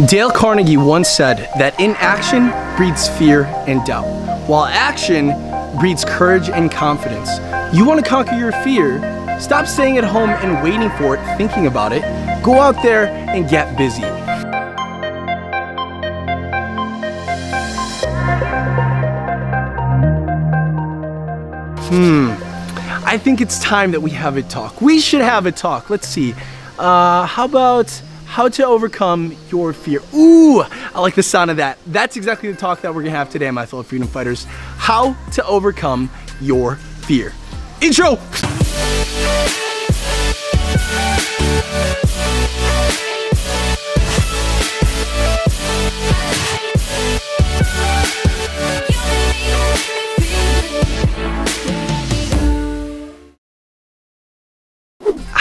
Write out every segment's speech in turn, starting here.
Dale Carnegie once said that inaction breeds fear and doubt, while action breeds courage and confidence. You want to conquer your fear? Stop staying at home and waiting for it, thinking about it. Go out there and get busy. Hmm. I think it's time that we have a talk. We should have a talk. Let's see. Uh, how about how to overcome your fear? Ooh, I like the sound of that. That's exactly the talk that we're gonna have today, my fellow freedom fighters. How to overcome your fear. Intro!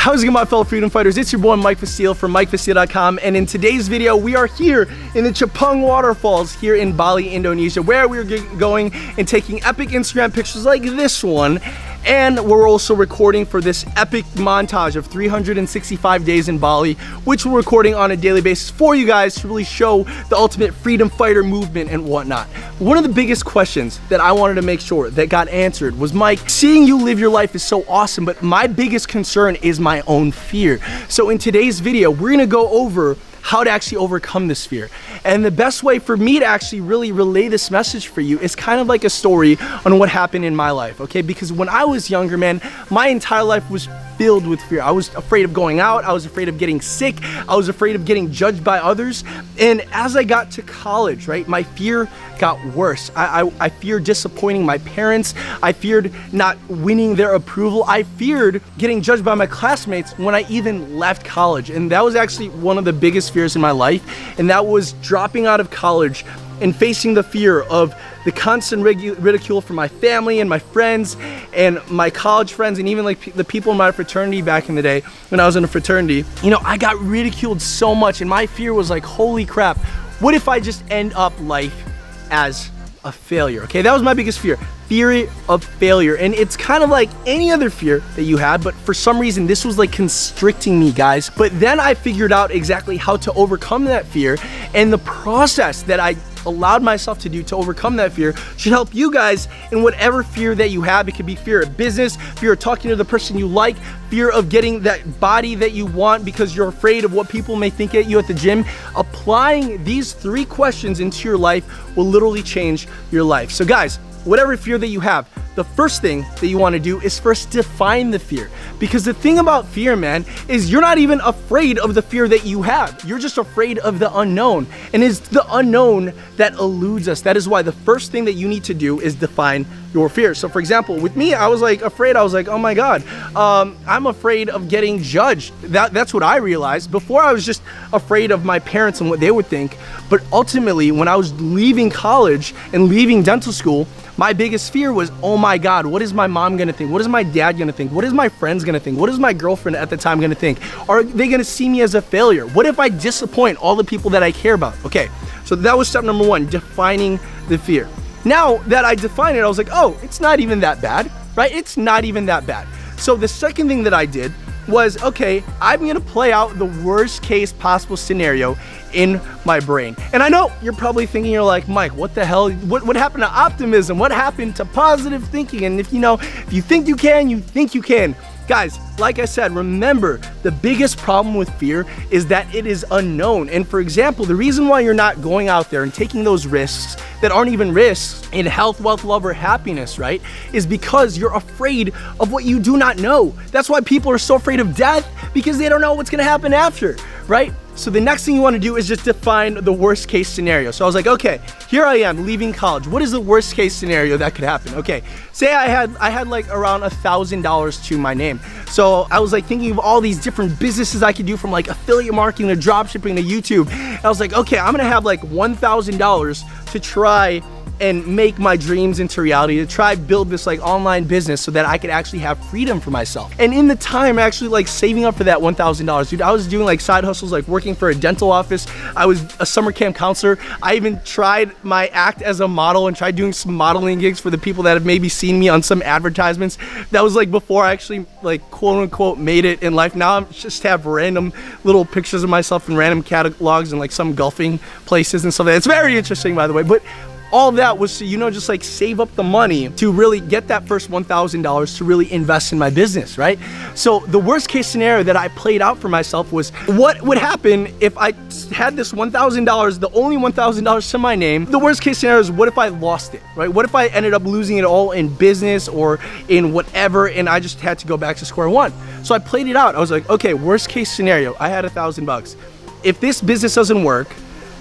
How's it going my fellow freedom fighters? It's your boy Mike Vestil from MikeVestil.com and in today's video we are here in the Cepung waterfalls here in Bali, Indonesia where we're going and taking epic Instagram pictures like this one and we're also recording for this epic montage of 365 days in Bali, which we're recording on a daily basis for you guys to really show the ultimate freedom fighter movement and whatnot. One of the biggest questions that I wanted to make sure that got answered was, Mike, seeing you live your life is so awesome, but my biggest concern is my own fear. So in today's video, we're gonna go over how to actually overcome this fear. And the best way for me to actually really relay this message for you is kind of like a story on what happened in my life, okay? Because when I was younger, man, my entire life was filled with fear. I was afraid of going out. I was afraid of getting sick. I was afraid of getting judged by others. And as I got to college, right, my fear got worse. I, I, I feared disappointing my parents. I feared not winning their approval. I feared getting judged by my classmates when I even left college. And that was actually one of the biggest fears in my life. And that was dropping out of college and facing the fear of the constant ridicule from my family and my friends and my college friends and even like the people in my fraternity back in the day when I was in a fraternity. You know, I got ridiculed so much and my fear was like, holy crap, what if I just end up life as a failure? Okay, that was my biggest fear fear of failure. And it's kind of like any other fear that you had, but for some reason, this was like constricting me, guys. But then I figured out exactly how to overcome that fear and the process that I allowed myself to do to overcome that fear should help you guys in whatever fear that you have. It could be fear of business, fear of talking to the person you like, fear of getting that body that you want because you're afraid of what people may think at you at the gym. Applying these three questions into your life will literally change your life. So guys, whatever fear that you have, the first thing that you want to do is first define the fear. Because the thing about fear, man, is you're not even afraid of the fear that you have. You're just afraid of the unknown. And it's the unknown that eludes us. That is why the first thing that you need to do is define your fear. So for example, with me, I was like afraid. I was like, oh my God, um, I'm afraid of getting judged. That, that's what I realized. Before I was just afraid of my parents and what they would think. But ultimately, when I was leaving college and leaving dental school, my biggest fear was, oh my God, what is my mom gonna think? What is my dad gonna think? What is my friends gonna think? What is my girlfriend at the time gonna think? Are they gonna see me as a failure? What if I disappoint all the people that I care about? Okay, so that was step number one, defining the fear. Now that I define it, I was like, oh, it's not even that bad, right? It's not even that bad. So the second thing that I did was, okay, I'm gonna play out the worst case possible scenario in my brain. And I know you're probably thinking, you're like, Mike, what the hell? What, what happened to optimism? What happened to positive thinking? And if you know, if you think you can, you think you can. Guys, like I said, remember the biggest problem with fear is that it is unknown. And for example, the reason why you're not going out there and taking those risks that aren't even risks in health, wealth, love, or happiness, right? Is because you're afraid of what you do not know. That's why people are so afraid of death because they don't know what's gonna happen after, right? So the next thing you want to do is just define the worst case scenario. So I was like, okay, here I am leaving college. What is the worst case scenario that could happen? Okay, say I had I had like around a thousand dollars to my name. So I was like thinking of all these different businesses I could do from like affiliate marketing to drop shipping to YouTube. I was like, okay, I'm gonna have like one thousand dollars to try and make my dreams into reality, to try build this like online business so that I could actually have freedom for myself. And in the time, actually like saving up for that $1,000, dude, I was doing like side hustles, like working for a dental office. I was a summer camp counselor. I even tried my act as a model and tried doing some modeling gigs for the people that have maybe seen me on some advertisements. That was like before I actually like quote unquote made it in life. Now I'm just have random little pictures of myself in random catalogs and like some golfing places and stuff. It's very interesting, by the way. But all that was to, you know, just like save up the money to really get that first $1,000 to really invest in my business, right? So the worst case scenario that I played out for myself was what would happen if I had this $1,000, the only $1,000 to my name. The worst case scenario is what if I lost it, right? What if I ended up losing it all in business or in whatever and I just had to go back to square one. So I played it out. I was like, okay, worst case scenario, I had a thousand bucks. If this business doesn't work,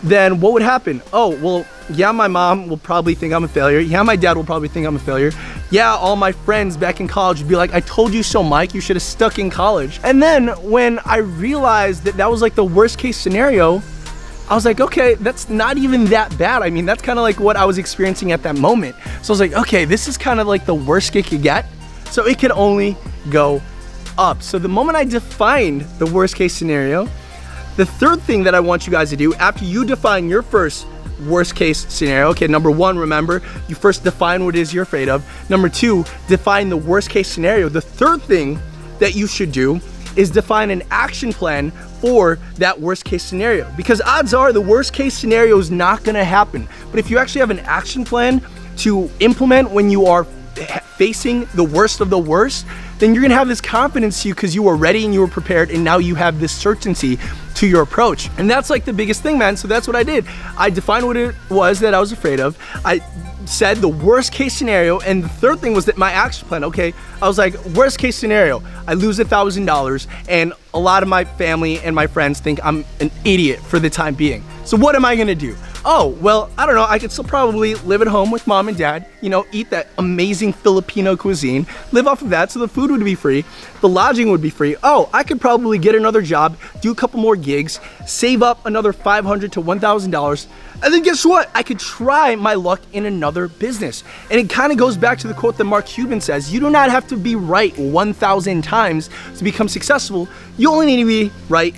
then what would happen? Oh, well, yeah, my mom will probably think I'm a failure. Yeah, my dad will probably think I'm a failure. Yeah, all my friends back in college would be like, I told you so, Mike, you should have stuck in college. And then when I realized that that was like the worst case scenario, I was like, okay, that's not even that bad. I mean, that's kind of like what I was experiencing at that moment. So I was like, okay, this is kind of like the worst it could get. So it could only go up. So the moment I defined the worst case scenario, the third thing that I want you guys to do after you define your first worst case scenario. Okay, number one, remember, you first define what it is you're afraid of. Number two, define the worst case scenario. The third thing that you should do is define an action plan for that worst case scenario. Because odds are the worst case scenario is not gonna happen. But if you actually have an action plan to implement when you are facing the worst of the worst, then you're gonna have this confidence to you because you were ready and you were prepared and now you have this certainty to your approach. And that's like the biggest thing, man. So that's what I did. I defined what it was that I was afraid of. I said the worst case scenario. And the third thing was that my action plan, okay, I was like, worst case scenario, I lose a thousand dollars and a lot of my family and my friends think I'm an idiot for the time being. So what am I gonna do? oh, well, I don't know, I could still probably live at home with mom and dad, you know, eat that amazing Filipino cuisine, live off of that so the food would be free, the lodging would be free. Oh, I could probably get another job, do a couple more gigs, save up another $500 to $1,000, and then guess what? I could try my luck in another business. And it kind of goes back to the quote that Mark Cuban says, you do not have to be right 1,000 times to become successful. You only need to be right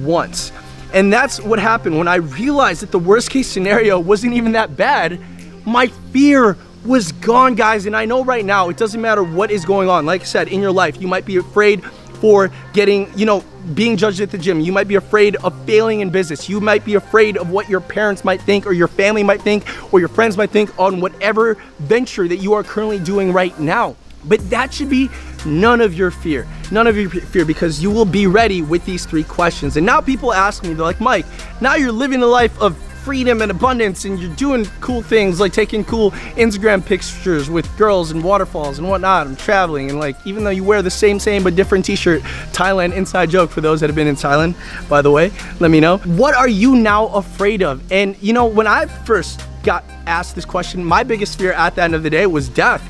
once. And that's what happened when I realized that the worst case scenario wasn't even that bad. My fear was gone, guys. And I know right now, it doesn't matter what is going on. Like I said, in your life, you might be afraid for getting, you know, being judged at the gym. You might be afraid of failing in business. You might be afraid of what your parents might think or your family might think or your friends might think on whatever venture that you are currently doing right now. But that should be none of your fear. None of your fear because you will be ready with these three questions. And now people ask me, they're like, Mike, now you're living a life of freedom and abundance and you're doing cool things like taking cool Instagram pictures with girls and waterfalls and whatnot and traveling and like even though you wear the same same but different t-shirt Thailand inside joke for those that have been in Thailand by the way let me know. What are you now afraid of? And you know when I first got asked this question my biggest fear at the end of the day was death.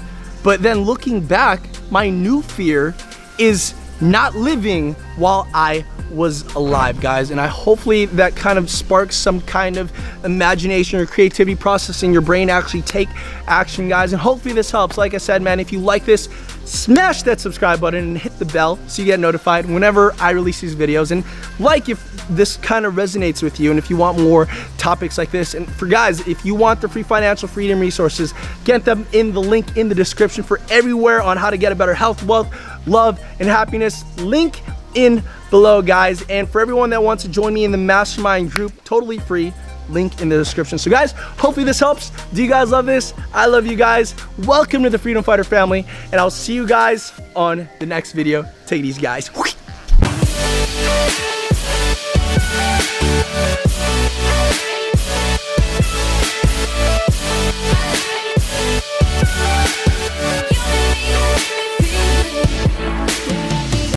But then looking back, my new fear is not living while I was alive, guys. And I hopefully that kind of sparks some kind of imagination or creativity process in your brain actually take action, guys. And hopefully this helps. Like I said, man, if you like this, smash that subscribe button and hit the bell so you get notified whenever I release these videos. And like if this kind of resonates with you and if you want more topics like this. And for guys, if you want the free financial freedom resources, get them in the link in the description for everywhere on how to get a better health, wealth, love, and happiness. Link in below, guys. And for everyone that wants to join me in the mastermind group, totally free, link in the description. So guys, hopefully this helps. Do you guys love this? I love you guys. Welcome to the Freedom Fighter family, and I'll see you guys on the next video. Take these guys.